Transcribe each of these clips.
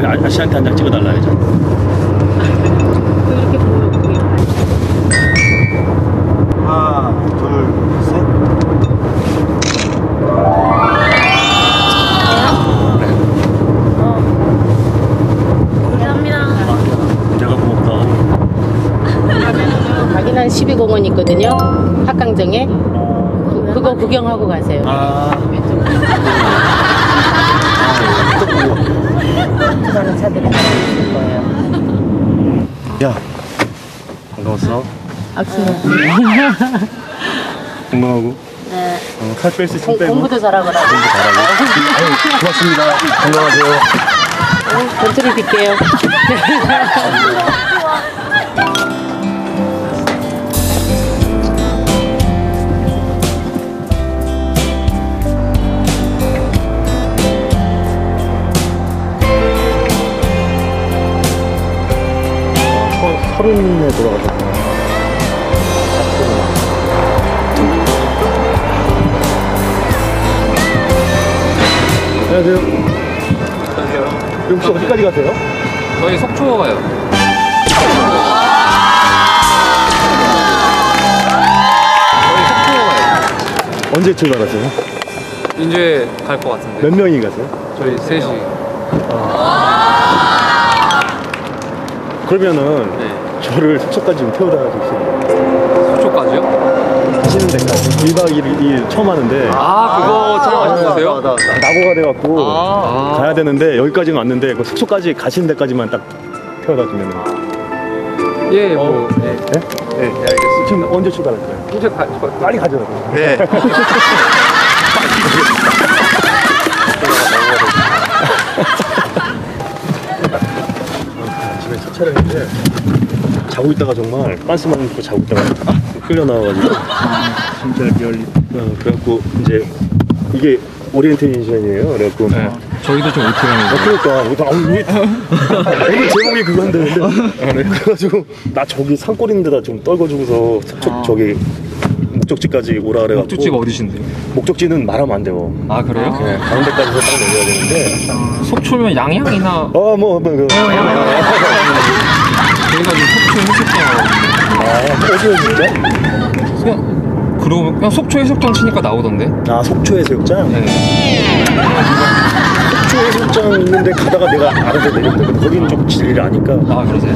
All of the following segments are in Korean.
우리 아- 아저씨한테 한 장 찍어달라 해줘. 이렇게 보여 보여. 하나, 둘, 셋. 감사합니다. 내가 고맙다. 박인환 12공원 있거든요. 합강정에. 그- 그거 구경하고 가세요. 아, 수 많은 차들이 하나 있을 거예요. 야, 반가웠어. 악수. 건강하고. 네. 어, 살 뺄 수 있으면 공, 빼고. 공부도 잘하거라. 아유, 고맙습니다. 건강하세요. 전투를 빗게요. 서, 서른에 돌아가셨구나. 안녕하세요. 안녕하세요. 혹시 어디까지 가세요? 저희 속초 가요. 저희 속초 가요. 언제 출발하세요? 이제 갈 것 같은데. 몇 명이 가세요? 저희 셋이. 그러면은 네. 저를 속초까지 좀 태워다 주세요. 속초까지요? 하시는 데까지 1박 2일, 2일 처음 하는데 아, 그거 처음 하셨어요? 낙오가 돼갖고 아. 가야 되는데 여기까지는 왔는데 그 속초까지 가시는 데까지만 딱 태워다 주면은 예, 뭐. 네. 네? 네, 알겠습니다. 지금 언제 출발할까요? 이제 가, 가, 빨리 가죠. 네. 집에 첫 촬영인데 자고 있다가 정말 빤스만 입고 자고 있다가 끌려 나와가지고. 진짜 really. 어, 그래갖고 이제 이게 오리엔테이션이에요. 그래갖고. 네. 저희도 좀 아, OT라는 그러니까. 아, 왜- 오늘 제목이 그건데 근데. 그래가지고 나 저기 산골인데다 좀 떨궈주고서 속초 저기 목적지까지 오라 그래갖고. 목적지가 어디신데요? 목적지는 말하면 안 돼요. 아, 그래요? 네, 가운데까지서 딱 내려야 되는데. 속초면 양양이나 어 뭐 뭐, 그, 저희가 지금 아 어디요 진짜? 그냥 그러고 그냥 속초 해수욕장 치니까 나오던데. 아 속초 해수욕장? 네. 속초 해수욕장 있는데 가다가 내가 알아서 내렸는데 거기는 좀 지리를 아니까 아 그러세요?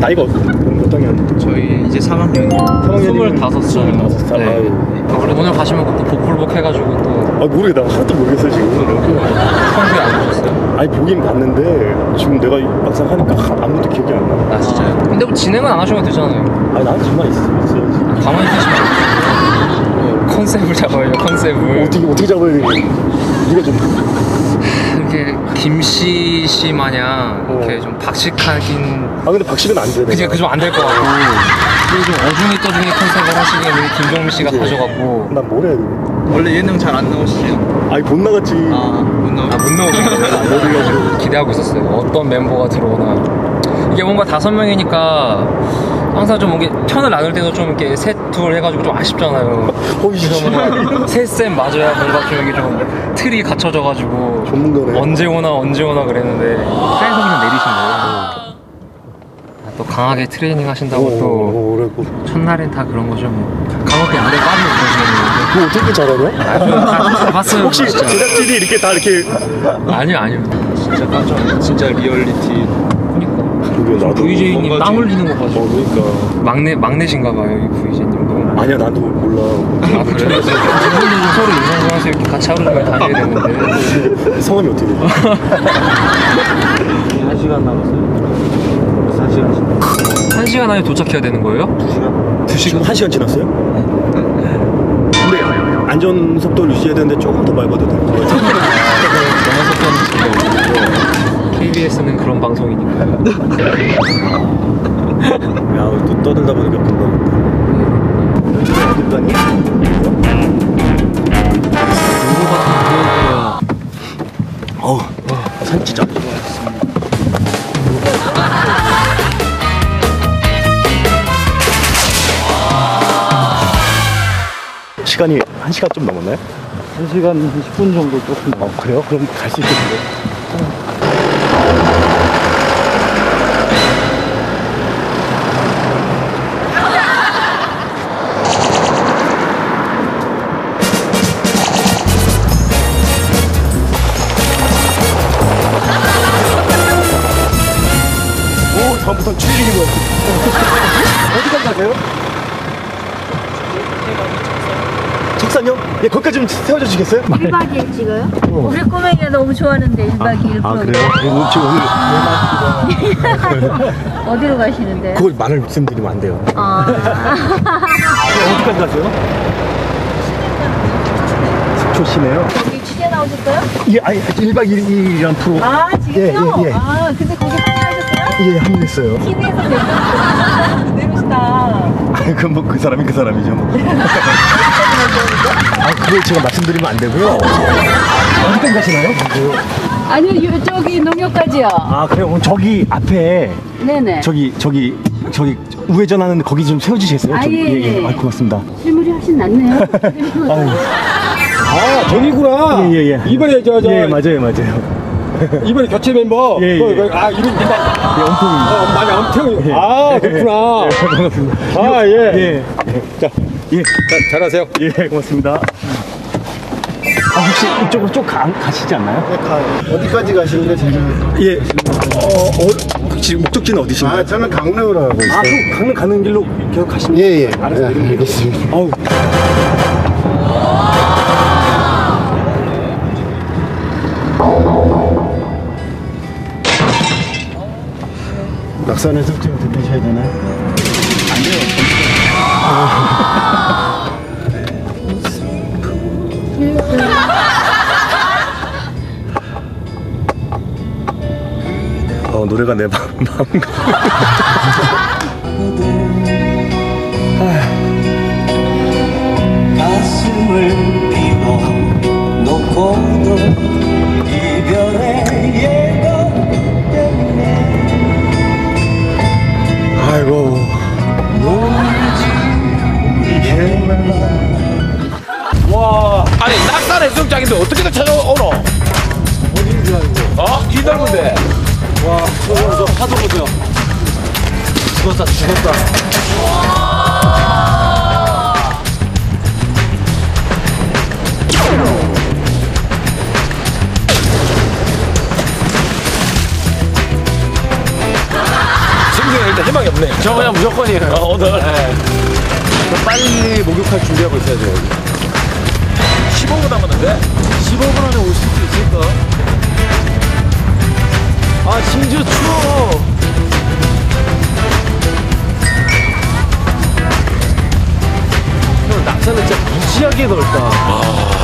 나이가 어- 몇 학년? 저희 이제 3학년이요. 3학년이면 25살. 25살 네. 아유 원래 오늘 가시면 또 복불복 해가지고 또 아 모르겠다 하나도 모르겠어 지금 평소에 안 보셨어요? 아니 보긴 봤는데 지금 내가 막상 하니까 하- 아무것도 기억이 안 나. 아 진짜요? 근데 뭐 진행은 안 하셔도 되잖아요. 아니 난 가만히 있어 있어야지. 가만히 계시면 안 돼요. 컨셉을 잡아야죠 컨셉을. 어떻게 어떻게 잡아야 되니? 네가 좀 이렇게 김씨 씨 마냥 이렇게 좀 박식하긴 아 근데 박식은 안 돼. 그게 그좀 안 될 것 같고 그리고 좀 어중이 떠중이 컨셉을 하시기에는 김종민 씨가 가셔갖고 난 뭘 해야 돼? 원래 예능 잘 안 나오시죠? 아니 못 나갔지. 아, 못 나오. 아, 못 나오겠어요. 기대하고 있었어요. 어떤 멤버가 들어오나. 이게 뭔가 다섯 명이니까 항상 좀 뭔가 편을 나눌 때도 좀 이렇게 셋, 둘 해가지고 좀 아쉽잖아요. 그래서 뭔가 셋셋 맞아야 뭔가 좀 이게 좀 틀이 갖춰져가지고 전문가네. 언제 오나 언제 오나 그랬는데 트레이닝은 내리신 거예요. 아, 또 강하게 트레이닝 하신다고 또 오, 첫날엔 다 그런 거죠. 뭐. 강호도 물에 빠지고 그러시는 그거 어떻게 잘하냐? 거. 봤어요. 혹시 진짜. 제작진이 이렇게 다 이렇게 아니요 아니요. 진짜 깜짝 진짜 리얼리티. 그니까. 그게 나도 VJ님 뭔가 땀 좀- 흘리는 거 봐서 어 그러니까 막내 막내신가 봐요 이 VJ님도. 아니야 나도 몰라. 아 그래요? 분들도 좀 서로 인사하면서 이렇게 같이 하루 종일 다녀야 되는데. 성함이 어떻게 되지? 한 시간 남았어요. 한 시간. 한 시간 안에 도착해야 되는 거예요? 두 시간. 두 지금 시간? 한 시간 지났어요? 안전 속도를 유지해야 되는데 조금 더 밟아도 돼. KBS는 그런 방송이니까. 야, 또 떠들다 보니까 금방. 어디 가니? 어우, 산 진짜. 1시간 좀 넘었나요? 1시간 10분 정도 조금 어, 그래요? 그럼 갈 수 있겠는데 오, 다음부터는 추리기 뭐야 어디까지 가세요? 책산요? 예, 거기까지 좀 세워줘 주시겠어요? 1박 2일 찍어요? 우리 꼬맹이가 너무 좋아하는데 1박 2일 아, 프로그램. 그래요? 예, 지금 오늘 어디로 가시는데? 그걸 말을 말씀드리면 안 돼요. 아, 예, 어디까지 가세요? 시내요? 여기 취재 나오셨어요? 예, 아니, 1박 2일이란 프로. 아, 지금요? 예, 예, 예. 아, 근데 거기? 예, 합류했어요. TV에서. 내려오시다. 아, 그럼 뭐그 사람이 그 사람이죠. 뭐. 아, 그걸 제가 말씀드리면 안 되고요. 어디까지 가시나요? 아니요, 저기 농협까지요. 아, 그래요? 그럼 저기 앞에 네네. 저기 저기 저기 우회전하는 거기 좀 세워주시겠어요? 아, 좀, 예, 예. 아, 고맙습니다. 실물이 훨씬 낫네요. 아유, 아 저기구나. 예, 예, 예. 이번에 저 저 예, 맞아요, 맞아요. 이번에 교체 멤버. 예, 그, 예. 그, 아 이름 누가? 예, 엄통입니다. 어, 많이 엄태웅. 예. 아 그렇구나. 예, 반갑습니다. 아 예. 예, 자, 예, 자 잘하세요. 예, 고맙습니다. 아, 혹시 이쪽으로 쭉 가, 가시지 않나요? 어디까지 가시는데 제가 예, 어, 어, 혹시 목적지는 어디신가요? 아 저는 강릉으로 하고 아, 있어요. 그럼 강릉 가는 길로 계속 가시면 예 예. 알았어요. 네, 알겠습니다. 아우. 낙산에서 좀 드셔야 되나요? 어, 노래가 내 마음, 마음 가슴을 비워 놓고도 이별 아니 낙산 해수욕장인데 어떻게든 찾아오노? 어? 이 넓은데 생생은 일단 희망이 없네. 저 그냥 무조건이에요. 어, 오늘 빨리 목욕할 준비하고 있어야 돼요. 15분 남았는데 15분 안에 올 수도 있을까? 아, 심지어 추워. 형, 낙산은 진짜 무지하게 넓다. 한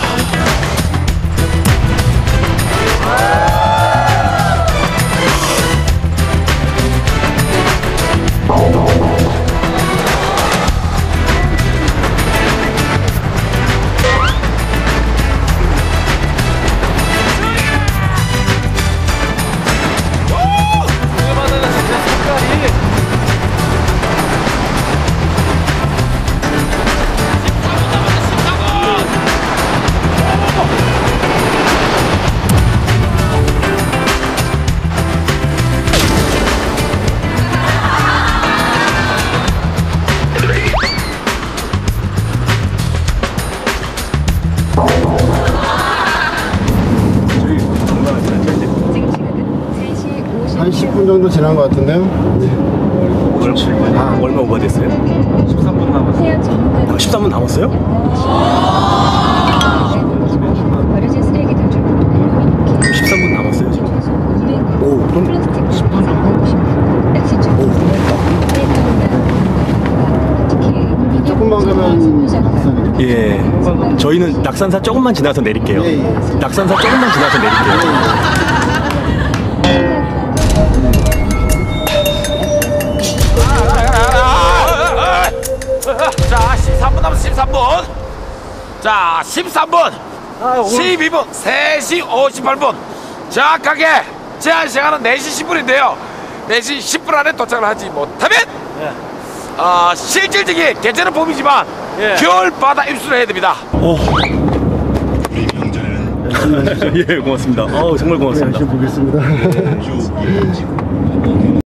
정도 지난 것 같은데요? 얼마, 얼마 오버됐어요? 13분 남았어요. 아, 13분 남았어요? 버려진 쓰레기들 좀 13분 남았어요, 지금. 오, 그럼 플라스틱 10분 낚시 좀 특히 조금만 가면. 예. 저희는 낙산사 조금만 지나서 내릴게요. 예, 예. 낙산사 조금만 지나서 내릴게요. 13분. 남았어 13분 자 13분 12분. 3시 58분. 정확하게 제한 시간은 4시 10분인데요. 4시 10분 안에 도착을 하지 못하면 어, 실질적인 괜찮은 봄이지만 겨울 바다 입수를 해야 됩니다. 예, 고맙습니다. 어우, 정말 고맙습니다. 열심히 보겠습니다.